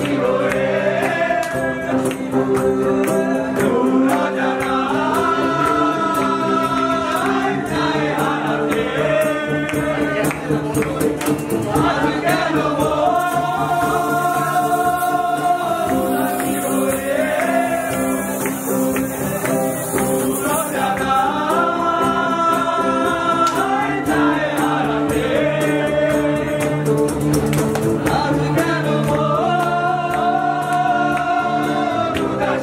Zero.